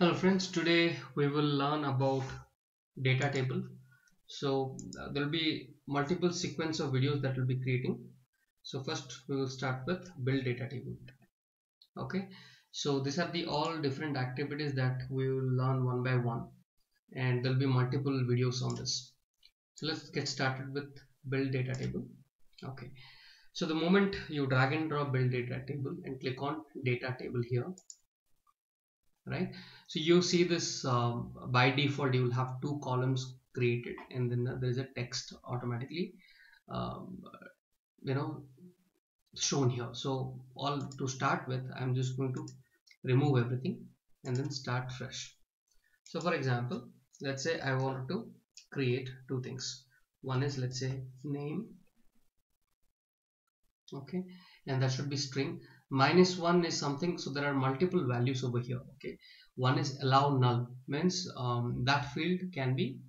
Hello friends, today we will learn about data table. So uh, there will be multiple sequence of videos that we'll be creating. So first we will start with build data table. Okay, so these are the all different activities that we will learn one by one and there will be multiple videos on this. So let's get started with build data table. Okay, so the moment you drag and drop build data table and click on data table here right? So you see this um, by default you will have two columns created and then there is a text automatically um, you know shown here. So all to start with I'm just going to remove everything and then start fresh. So for example let's say I want to create two things. One is let's say name okay? And that should be string minus one is something so there are multiple values over here okay? One is allow null means um, that field can be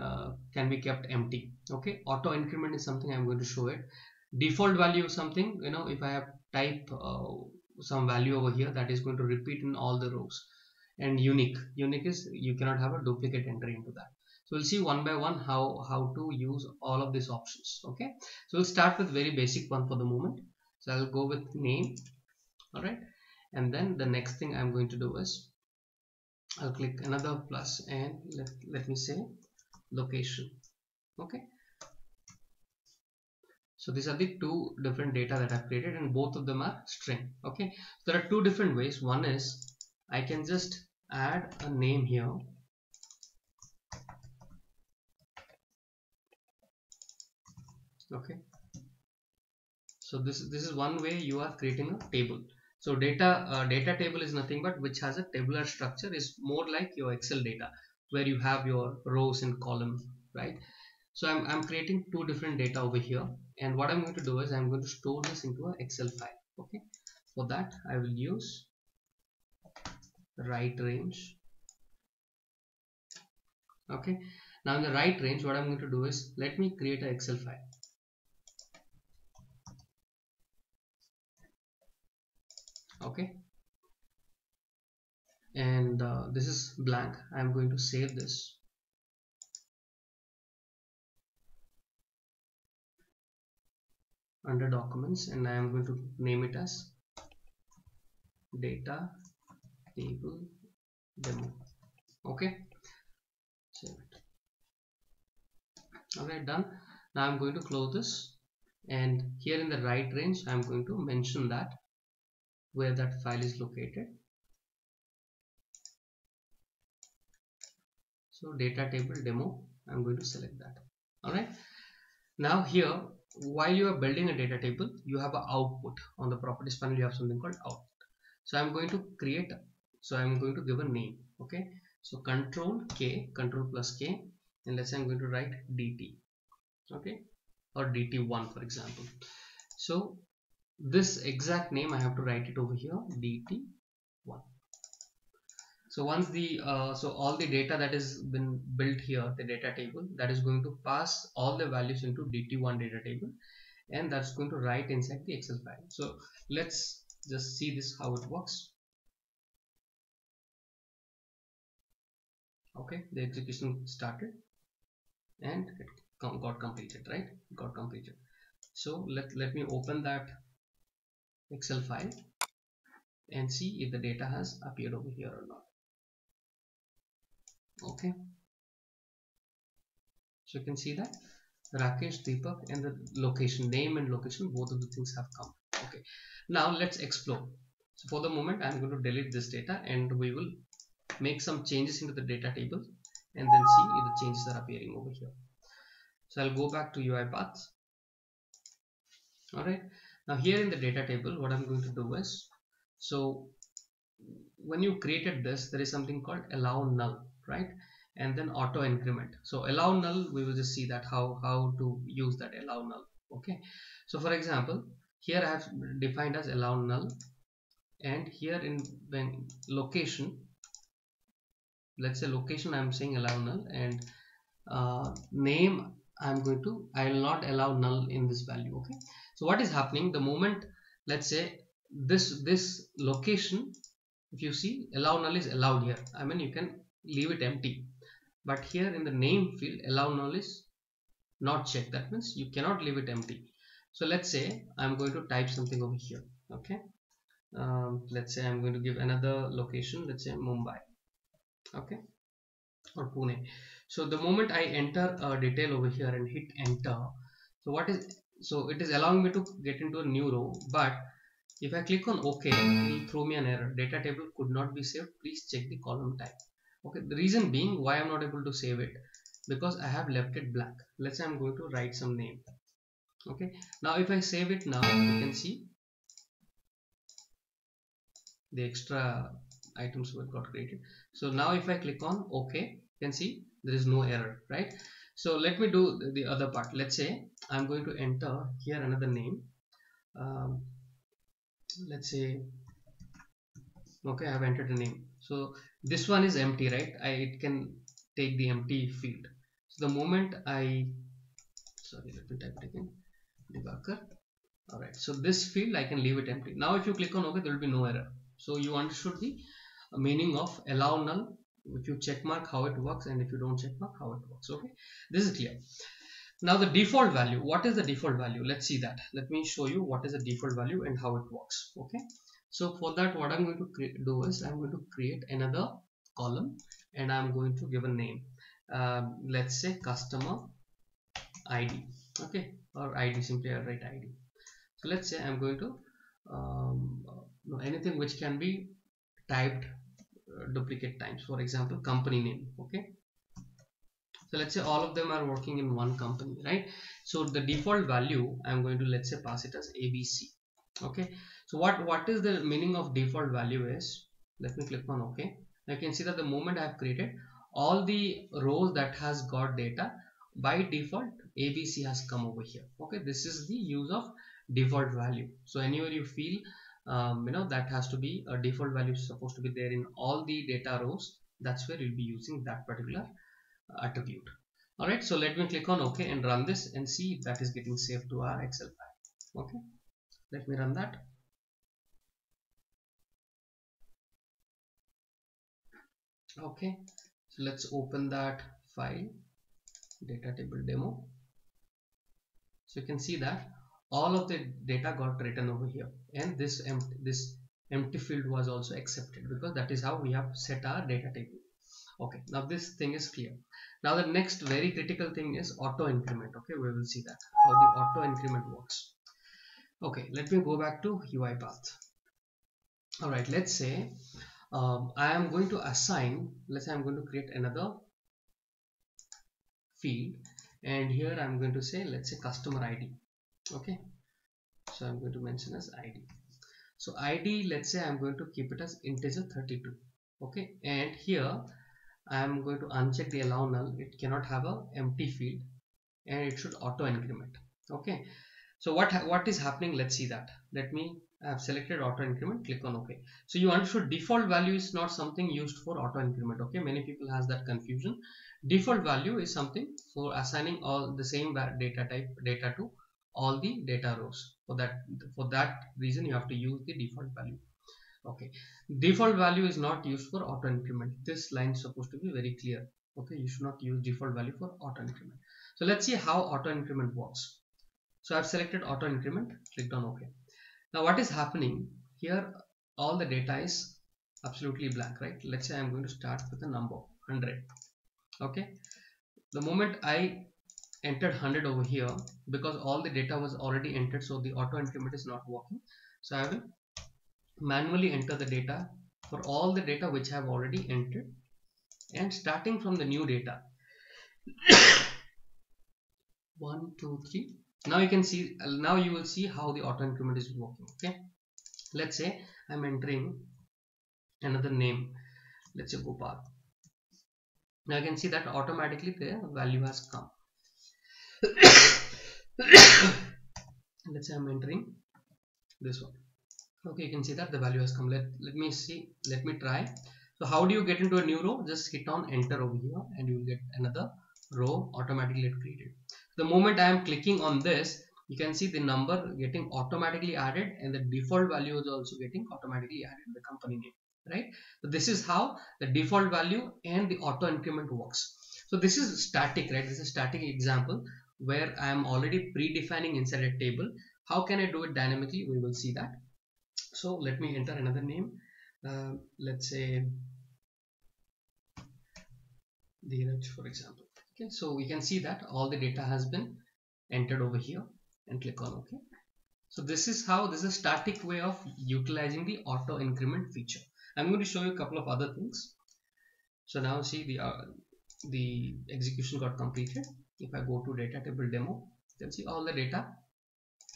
uh, can be kept empty okay? Auto increment is something i'm going to show it. Default value of something you know if i have type uh, some value over here that is going to repeat in all the rows. And unique unique is you cannot have a duplicate entry into that. So we'll see one by one how how to use all of these options okay? So we'll start with very basic one for the moment. So i'll go with name all right and then the next thing i'm going to do is i'll click another plus and let, let me say location. Okay? So these are the two different data that i've created and both of them are string. Okay? There are two different ways. One is i can just add a name here. Okay? So this this is one way you are creating a table so data uh, data table is nothing but which has a tabular structure is more like your excel data where you have your rows and columns right? So I'm, I'm creating two different data over here and what I'm going to do is I'm going to store this into an excel file okay? For that I will use write range okay? Now in the write range what I'm going to do is let me create an excel file okay. And uh, this is blank. I'm going to save this. Under documents and I am going to name it as data table demo. Okay. Save it. Alright done. Now I'm going to close this. And here in the write range I'm going to mention that where that file is located. So data table demo I'm going to select that. Alright. Now here while you are building a data table you have an output. On the properties panel you have something called output. So I'm going to create so I'm going to give a name okay? So control K control plus K and let's say I'm going to write DT okay? Or DT1 for example. So this exact name I have to write it over here dt1 so once the uh, so all the data that has been built here the data table that is going to pass all the values into dt1 data table and that's going to write inside the excel file. So let's just see this how it works. Okay the execution started and it got completed right? Got completed. So let let me open that excel file and see if the data has appeared over here or not. Okay. So you can see that Rakesh Deepak and the location name and location both of the things have come. Okay. Now let's explore. So for the moment I'm going to delete this data and we will make some changes into the data table and then see if the changes are appearing over here. So I'll go back to UiPath alright now here in the data table what I'm going to do is so when you created this there is something called allow null right? And then auto increment. So allow null we will just see that how how to use that allow null okay? So for example here I have defined as allow null. And here in when location let's say location I'm saying allow null. And uh, name I'm going to I will not allow null in this value okay? So what is happening? The moment let's say this this location if you see allow null is allowed here. I mean you can leave it empty. But here in the name field allow null is not checked. That means you cannot leave it empty. So let's say I'm going to type something over here okay? Um, let's say I'm going to give another location let's say Mumbai okay or Pune. So the moment I enter a detail over here and hit enter so what is so it is allowing me to get into a new row but if I click on OK it will throw me an error. Data table could not be saved. Please check the column type. Okay the reason being why I'm not able to save it because I have left it blank. Let's say I'm going to write some name. Okay now if I save it now you can see the extra items were got created. So now if I click on OK you can see there is no error right? So let me do the other part. Let's say I'm going to enter here another name. Um, let's say okay I have entered a name. So this one is empty right? I, it can take the empty field. So the moment I sorry let me type it again. Debugger. All right. So this field I can leave it empty. Now if you click on OK there will be no error. So you understood the meaning of allow null if you check mark how it works and if you don't check mark how it works okay? This is clear. Now the default value. What is the default value? Let's see that. Let me show you what is the default value and how it works okay? So for that what i'm going to do is i'm going to create another column and i'm going to give a name. Um, let's say customer id okay? Or id simply I write id so let's say i'm going to um, no, anything which can be typed uh, duplicate times. For example company name okay? So let's say all of them are working in one company right? So the default value i'm going to let's say pass it as abc okay? So what what is the meaning of default value is let me click on ok i can see that the moment i have created all the rows that has got data by default abc has come over here okay? This is the use of default value. So anywhere you feel um, you know that has to be a default value supposed to be there in all the data rows. That's where you'll be using that particular attribute. All right so let me click on ok and run this and see if that is getting saved to our excel file. Okay let me run that. Okay so let's open that file data table demo. So you can see that all of the data got written over here and this empty this empty field was also accepted because that is how we have set our data table okay now this thing is clear. Now the next very critical thing is auto increment. Okay we will see that how the auto increment works. Okay let me go back to UiPath all right let's say um, I am going to assign let's say I'm going to create another field. And here I'm going to say let's say customer ID okay so I'm going to mention as ID so ID let's say I'm going to keep it as integer 32 okay? And here I am going to uncheck the allow null. It cannot have a empty field and it should auto increment. Okay? So what what is happening? Let's see that. Let me I have selected auto increment. Click on ok. So you understood default value is not something used for auto increment. Okay? Many people has that confusion. Default value is something for assigning all the same data type data to all the data rows. For that for that reason you have to use the default value. Okay. Default value is not used for auto increment. This line is supposed to be very clear. Okay. You should not use default value for auto increment. So let's see how auto increment works. So i've selected auto increment clicked on ok now what is happening? Here all the data is absolutely blank right? Let's say i'm going to start with a number 100 okay. The moment i entered 100 over here because all the data was already entered so the auto increment is not working. So I will manually enter the data for all the data which I have already entered. And starting from the new data one two three. Now you can see now you will see how the auto increment is working okay? Let's say I'm entering another name. Let's say Gopal. Now you can see that automatically the value has come let's say I'm entering this one. Okay you can see that the value has come. Let, let me see let me try. So how do you get into a new row? Just hit on enter over here and you will get another row automatically created. The moment I am clicking on this you can see the number getting automatically added and the default value is also getting automatically added the company name right? So this is how the default value and the auto increment works. So this is static right? This is a static example where I am already predefining inside a table. How can I do it dynamically? We will see that. So let me enter another name. Uh, let's say Dheeraj for example. Okay so we can see that all the data has been entered over here and click on OK. So this is how this is a static way of utilizing the auto increment feature. I'm going to show you a couple of other things. So now see the uh, the execution got completed if I go to data table demo you can see all the data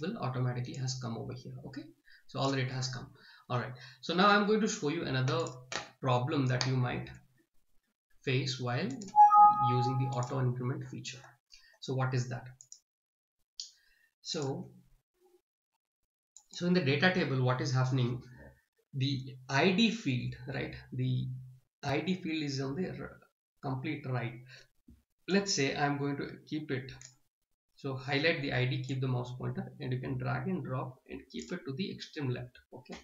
will automatically has come over here okay? So all the data has come. All right so now I'm going to show you another problem that you might face while using the auto increment feature. So what is that? So so in the data table what is happening? The id field right? The id field is on the complete right let's say i'm going to keep it. So highlight the id keep the mouse pointer and you can drag and drop and keep it to the extreme left okay?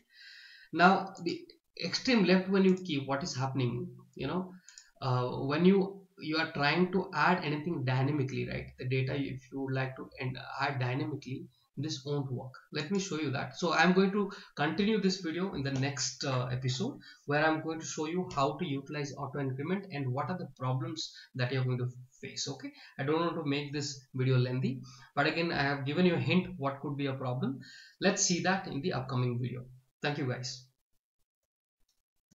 Now the extreme left when you keep what is happening? You know uh, when you you are trying to add anything dynamically right? The data if you would like to add dynamically this won't work. Let me show you that. So i'm going to continue this video in the next uh, episode where i'm going to show you how to utilize auto increment and what are the problems that you're going to face okay? I don't want to make this video lengthy but again i have given you a hint what could be a problem. Let's see that in the upcoming video. Thank you guys